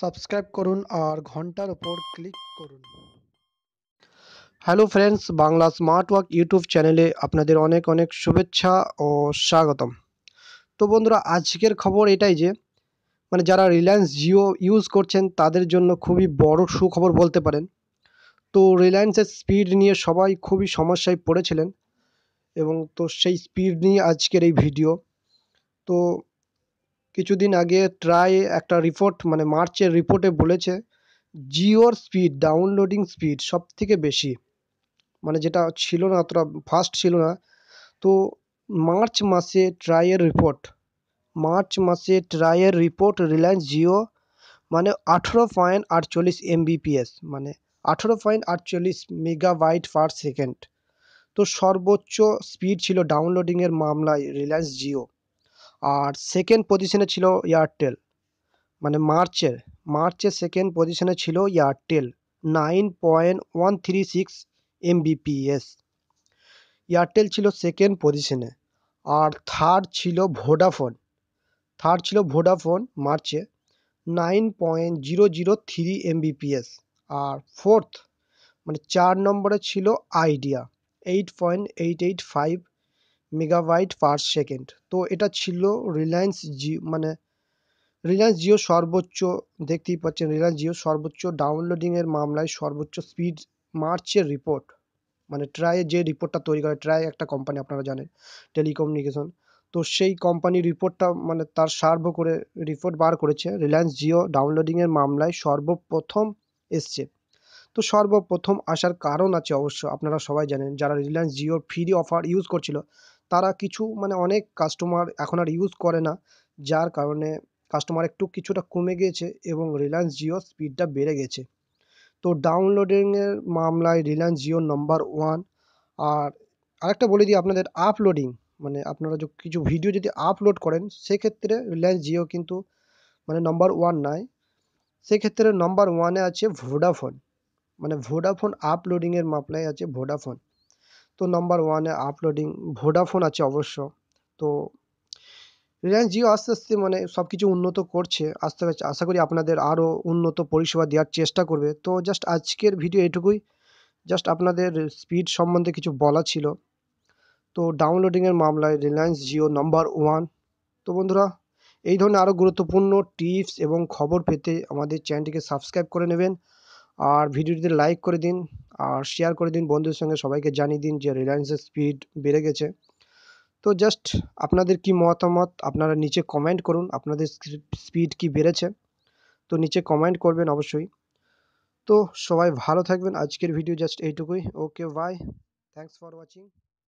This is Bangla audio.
সাবস্ক্রাইব করুন আর ঘণ্টার ওপর ক্লিক করুন। Hello friends Bangla smart work YouTube চ্যানেলে আপনাদের অনেক অনেক শুভেচ্ছা ও স্বাগতম। তো বন্ধুরা, আজকের খবর এটাই যে মানে যারা রিলায়েন্স জিও ইউজ করছেন, তাদের জন্য খুবই বড় সুখবর বলতে পারেন। তো রিলায়েন্সের স্পিড নিয়ে সবাই খুবই সমস্যায় পড়েছিলেন এবং তো সেই স্পিড নিয়ে আজকের এই ভিডিও তো কিছুদিন আগে ট্রাই একটা রিপোর্ট মানে মার্চের রিপোর্টে বলেছে, জিওর স্পিড ডাউনলোডিং স্পিড সব থেকে বেশি। মানে যেটা ছিল না, অতটা ফাস্ট ছিল না। তো মার্চ মাসে ট্রাইয়ের রিপোর্ট মার্চ মাসে ট্রাইয়ের রিপোর্ট রিলায়েন্স জিও মানে আঠেরো পয়েন্ট আটচল্লিশ এমবিপিএস মানে আঠেরো পয়েন্ট আটচল্লিশ মেগাবাইট পার সেকেন্ড তো সর্বোচ্চ স্পিড ছিল ডাউনলোডিংয়ের মামলায় রিলায়েন্স জিও আর সেকেন্ড পজিশনে ছিল এয়ারটেল মানে মার্চের মার্চের সেকেন্ড পজিশনে ছিল Airtel nine point one three six Mbps Airtel ছিল সেকেন্ড পজিশনে আর থার্ড ছিল ভোডাফোন থার্ড ছিল ভোডাফোন মার্চে nine point zero zero three Mbps আর ফোর্থ মানে চার নম্বরে ছিল Idea eight point eight eight five megabyte per second তো এটা ছিল রিলায়েন্স জি মানে রিলায়েন্স জিও সর্বোচ্চ, দেখতেই পাচ্ছেন রিলায়েন্স জিও সর্বোচ্চ ডাউনলোডিংয়ের মামলায় সর্বোচ্চ স্পিড মার্চের রিপোর্ট মানে ট্রাই যে রিপোর্টটা তৈরি করে ট্রাই একটা কোম্পানি আপনারা জানেন টেলিকমিউনিকেশন তো সেই কোম্পানি রিপোর্টটা মানে তার সার্ভ করে রিপোর্ট বার করেছে রিলায়েন্স জিও ডাউনলোডিংয়ের মামলায় সর্বপ্রথম এসছে। তো সর্বপ্রথম আসার কারণ আছে অবশ্য, আপনারা সবাই জানেন, যারা রিলায়েন্স জিওর ফ্রি অফার ইউজ করছিল তারা কিছু মানে অনেক কাস্টমার এখন আর ইউজ করে না। যার কারণে কাস্টমার একটু কিছুটা কমে গিয়েছে এবং রিলায়েন্স জিও স্পিডটা বেড়ে গেছে। তো ডাউনলোডিংয়ের মামলায় রিলায়েন্স জিও নাম্বার ওয়ান আর আরেকটা বলে দিই আপনাদের আপলোডিং মানে আপনারা কিছু ভিডিও যদি আপলোড করেন, সেক্ষেত্রে রিলায়েন্স জিও কিন্তু মানে নাম্বার ওয়ান নয় সেক্ষেত্রে নাম্বার ওয়ানে আছে ভোডাফোন মানে ভোডাফোন আপলোডিংয়ের মামলায় আছে ভোডাফোন তো নাম্বার ওয়ানে আপলোডিং ভোডাফোন আছে অবশ্য। তো রিলায়েন্স জিও আস্তে আস্তে মানে সব কিছু উন্নত করছে, আস্তে আস্তে, আশা করি আপনাদের আরও উন্নত পরিষেবা দেওয়ার চেষ্টা করবে। তো জাস্ট আজকের ভিডিও এটুকুই। জাস্ট আপনাদের স্পিড সম্বন্ধে কিছু বলা ছিল। তো ডাউনলোডিংয়ের মামলায় রিলায়েন্স জিও নাম্বার ওয়ান তো বন্ধুরা, এই ধরনের আরও গুরুত্বপূর্ণ টিপস এবং খবর পেতে আমাদের চ্যানেলটিকে সাবস্ক্রাইব করে নেবেন। আর ভিডিওটিতে লাইক করে দিন, আর শেয়ার করে দিন বন্ধুদের সঙ্গে, সবাইকে জানিয়ে দিন যে রিলায়েন্সের স্পিড বেড়ে গেছে। তো জাস্ট আপনাদের কি মতামত? আপনারা নিচে কমেন্ট করুন, আপনাদের স্পিড কি বেড়েছে? তো নিচে কমেন্ট করবেন অবশ্যই। তো সবাই ভালো থাকবেন, আজকের ভিডিও জাস্ট এইটুকুই। Okay bye thanks for watching